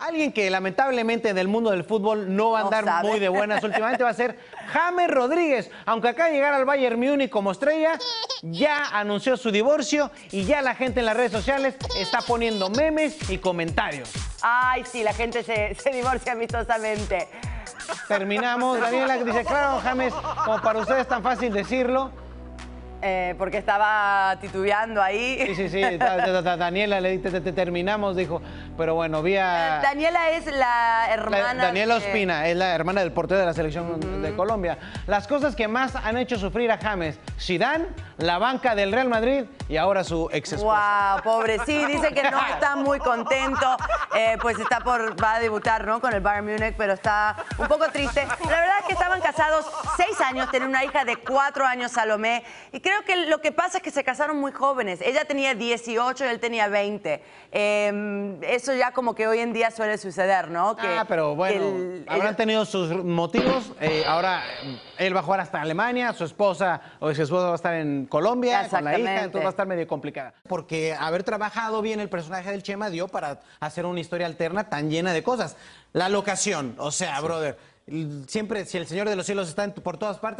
Alguien que lamentablemente en el mundo del fútbol no va a andar muy de buenas últimamente va a ser James Rodríguez. Aunque acá de llegar al Bayern Múnich como estrella, ya anunció su divorcio y ya la gente en las redes sociales está poniendo memes y comentarios. Ay, sí, la gente se, se divorcia amistosamente. Terminamos. Daniela dice, claro, James, como para ustedes es tan fácil decirlo. Eh, porque estaba titubeando ahí. Sí, sí, sí. da- da- da- Daniela le dice, "Te- te- terminamos, dijo. Pero bueno, vi a... Daniela es la La- hermana. Daniela de- Ospina es la hermana del portero de la selección de Colombia. Las cosas que más han hecho sufrir a James, Zidane, la banca del Real Madrid y ahora su ex esposa. Wow, pobre. Sí, dice que no está muy contento. Eh, pues está por, va a debutar, ¿no? Con el Bayern Múnich, pero está un poco triste. La verdad es que estaban casados seis años, tienen una hija de cuatro años, Salomé. Y creo que lo que pasa es que se casaron muy jóvenes. Ella tenía 18 y él tenía 20. Eh, eso ya como que hoy en día suele suceder, ¿no? Que- ah, pero bueno, el- habrán tenido sus motivos. Eh, ahora eh, él va a jugar hasta Alemania, su esposa o su esposa va a estar en Colombia con la hija, entonces va a estar medio complicada. Porque haber trabajado bien el personaje del Chema dio para hacer una historia alterna tan llena de cosas. La locación, o sea, brother, siempre si el Señor de los Cielos está en- por todas partes.